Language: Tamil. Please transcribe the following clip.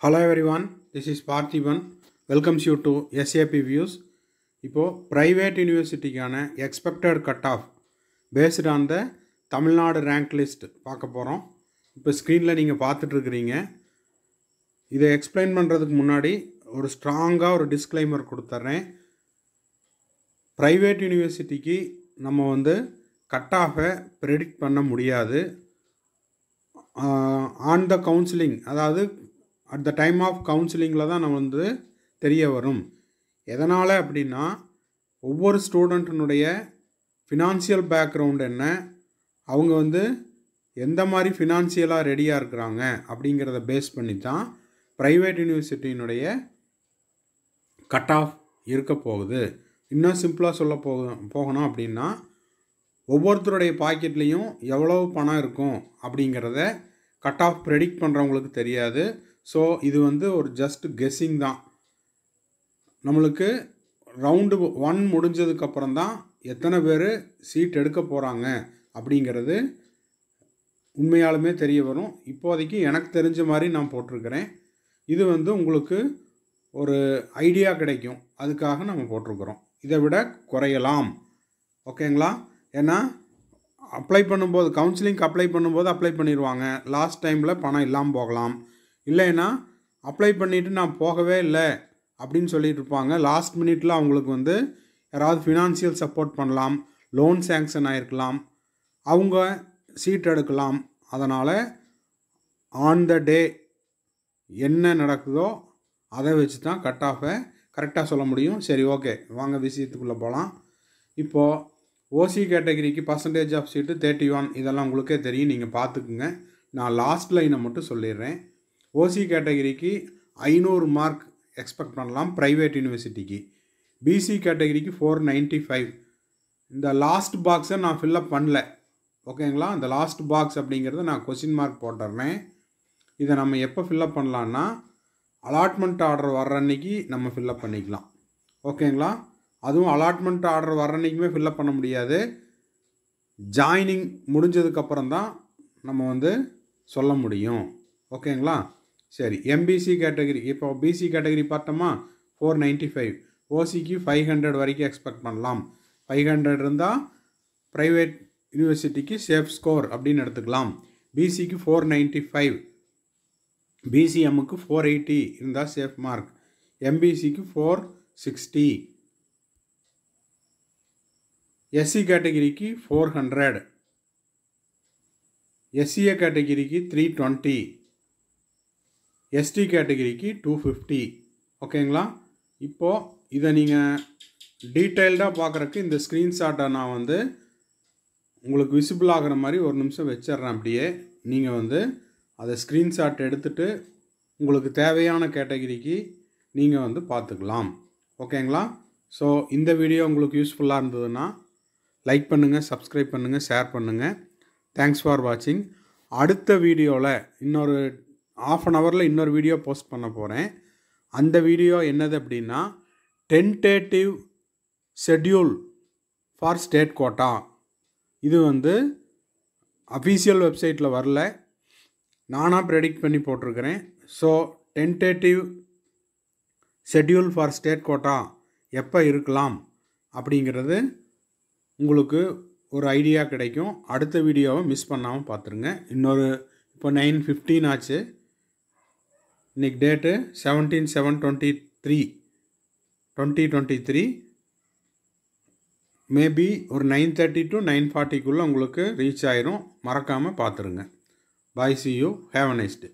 Hello everyone, this is Parthiban welcomes you to SAP views இப்போது private யூனிவர்சிட்டிக்கான expected cut off based on the Tamil Nadu rank list பார்க்க போகிறோம் இப்போ ஸ்க்ரீனில் நீங்கள் பார்த்துட்ருக்குறீங்க இதை எக்ஸ்பிளைன் பண்ணுறதுக்கு முன்னாடி ஒரு ஸ்ட்ராங்காக ஒரு டிஸ்க்ளைமர் கொடுத்துட்றேன் ப்ரைவேட் யூனிவர்சிட்டிக்கு நம்ம வந்து கட் ஆஃபை ப்ரெடிக்ட் பண்ண முடியாது. ஆன் த கவுன்சிலிங் அதாவது அட் த டைம் ஆஃப் கவுன்சிலிங்கில் தான் நம்ம வந்து தெரிய வரும். எதனால் அப்படின்னா ஒவ்வொரு ஸ்டூடெண்ட்டினுடைய ஃபினான்சியல் பேக்ரவுண்ட் என்ன அவங்க வந்து எந்த மாதிரி ஃபினான்சியலாக ரெடியாக இருக்கிறாங்க அப்படிங்கிறத பேஸ் பண்ணி தான் ப்ரைவேட் யூனிவர்சிட்டியினுடைய கட் ஆஃப் இருக்க போகுது. இன்னும் சிம்பிளாக சொல்ல போக போகணும் அப்படின்னா ஒவ்வொருத்தருடைய பாக்கெட்லேயும் எவ்வளவு பணம் இருக்கும் அப்படிங்கிறத கட் ஆஃப் ப்ரெடிக்ட் பண்ணுறவங்களுக்கு தெரியாது. ஸோ இது வந்து ஒரு ஜஸ்ட் கெஸ்ஸிங் தான். நம்மளுக்கு ரவுண்டு ஒன் முடிஞ்சதுக்கப்புறம் தான் எத்தனை பேர் சீட் எடுக்க போகிறாங்க அப்படிங்கிறது உண்மையாலுமே தெரிய வரும். இப்போதைக்கு எனக்கு தெரிஞ்ச மாதிரி நான் போட்டிருக்கிறேன். இது வந்து உங்களுக்கு ஒரு ஐடியா கிடைக்கும். அதுக்காக நம்ம போட்டிருக்கிறோம். இதை விட குறையலாம். ஓகேங்களா ஏன்னா அப்ளை பண்ணும்போது கவுன்சிலிங்க்கு அப்ளை பண்ணும்போது அப்ளை பண்ணிடுவாங்க லாஸ்ட் டைமில் பணம் இல்லாமல் போகலாம். இல்லைன்னா அப்ளை பண்ணிவிட்டு நான் போகவே இல்லை அப்படின்னு சொல்லிட்டு இருப்பாங்க. லாஸ்ட் மினிட்ல அவங்களுக்கு வந்து யாராவது ஃபினான்சியல் சப்போர்ட் பண்ணலாம் லோன் சேங்ஷன் ஆகிருக்கலாம் அவங்க சீட் எடுக்கலாம். அதனால் ஆன் த டே என்ன நடக்குதோ அதை வச்சு தான் கட் ஆஃபை கரெக்டாக சொல்ல முடியும். சரி ஓகே வாங்க விஷயத்துக்குள்ளே போகலாம் இப்போது ஓசி கேட்டகரிக்கு percentage of seat thirty one இதெல்லாம் உங்களுக்கே தெரியும். நீங்கள் பார்த்துக்குங்க. நான் லாஸ்ட் லைனை மட்டும் சொல்லிடுறேன். ஓசி கேட்டகரிக்கு ஐநூறு மார்க் எக்ஸ்பெக்ட் பண்ணலாம் ப்ரைவேட் யூனிவர்சிட்டிக்கு பிசி கேட்டகரிக்கு ஃபோர் நைன்ட்டி ஃபைவ் இந்த லாஸ்ட் பாக்ஸை நான் ஃபில்லப் பண்ணல. ஓகேங்களா இந்த லாஸ்ட் பாக்ஸ் அப்படிங்கிறத நான் கொஷின் மார்க் போட்டுறேன். இதை நம்ம எப்போ ஃபில்லப் பண்ணலான்னா அலாட்மெண்ட் ஆர்டர் வர்ற அன்னைக்கு நம்ம ஃபில்லப் பண்ணிக்கலாம். ஓகேங்களா அதுவும் அலாட்மெண்ட் ஆர்டர் வர்ற அன்றைக்குமே ஃபில்லப் பண்ண முடியாது. ஜாயினிங் முடிஞ்சதுக்கப்புறம் தான் நம்ம வந்து சொல்ல முடியும். ஓகேங்களா சரி எம்பிசி கேட்டகரி இப்போ பிசி கேட்டகரி பார்த்தோமா? ஃபோர் நைன்ட்டி ஃபைவ் ஓசிக்கு ஃபைவ் ஹண்ட்ரட் வரைக்கும் எக்ஸ்பெக்ட் பண்ணலாம். ஃபைவ் ஹண்ட்ரட் இருந்தால் ப்ரைவேட் யூனிவர்சிட்டிக்கு சேஃப் ஸ்கோர் அப்படின்னு எடுத்துக்கலாம். பிசிக்கு ஃபோர் நைன்ட்டி ஃபைவ் பிசிஎம்முக்கு ஃபோர் எயிட்டி இருந்தால் சேஃப் மார்க் எம்பிசிக்கு ஃபோர் சிக்ஸ்டி எஸ்சி கேட்டகிரிக்கு ஃபோர் ஹண்ட்ரட் எஸ்சிஏ கேட்டகிரிக்கு த்ரீ டுவெண்ட்டி எஸ்டி கேட்டகிரிக்கு டூ ஃபிஃப்டி ஓகேங்களா இப்போது இதை நீங்கள் டீட்டெயில்டாக பார்க்குறக்கு இந்த ஸ்க்ரீன்ஷாட்டை நான் வந்து உங்களுக்கு விசிபிள் ஆகிற மாதிரி ஒரு நிமிஷம் வச்சிட்றேன் அப்படியே. நீங்கள் வந்து அதை ஸ்க்ரீன்ஷாட் எடுத்துகிட்டு உங்களுக்கு தேவையான கேட்டகிரிக்கு நீங்கள் வந்து பார்த்துக்கலாம். ஓகேங்களா ஸோ இந்த வீடியோ உங்களுக்கு யூஸ்ஃபுல்லாக இருந்ததுன்னா லைக் பண்ணுங்கள் சப்ஸ்கிரைப் பண்ணுங்கள் ஷேர் பண்ணுங்கள் தேங்க்ஸ் ஃபார் வாட்சிங் அடுத்த வீடியோவில் இன்னொரு ஆஃப் அன் ஹவரில் இன்னொரு வீடியோ போஸ்ட் பண்ண போகிறேன் அந்த வீடியோ என்னது அப்படின்னா tentative schedule for state quota இது வந்து அஃபீஷியல் வெப்சைட்டில் வரல. நானாக ப்ரெடிக்ட் பண்ணி போட்டிருக்கிறேன். So tentative schedule for state quota எப்போ இருக்கலாம் அப்படிங்கிறது உங்களுக்கு ஒரு ஐடியா கிடைக்கும். அடுத்த வீடியோவை மிஸ் பண்ணாமல் பார்த்துருங்க. இன்னொரு இப்போ நைன் ஃபிஃப்டீன் ஆச்சு. இன்றைக்கி date seventeen seven twenty three twenty twenty three maybe ஒரு நைன் தேர்ட்டி டு நைன் ஃபார்ட்டிக்குள்ளே உங்களுக்கு ரீச் ஆயிரும். மறக்காமல் பார்த்துருங்க bye see you have a nice day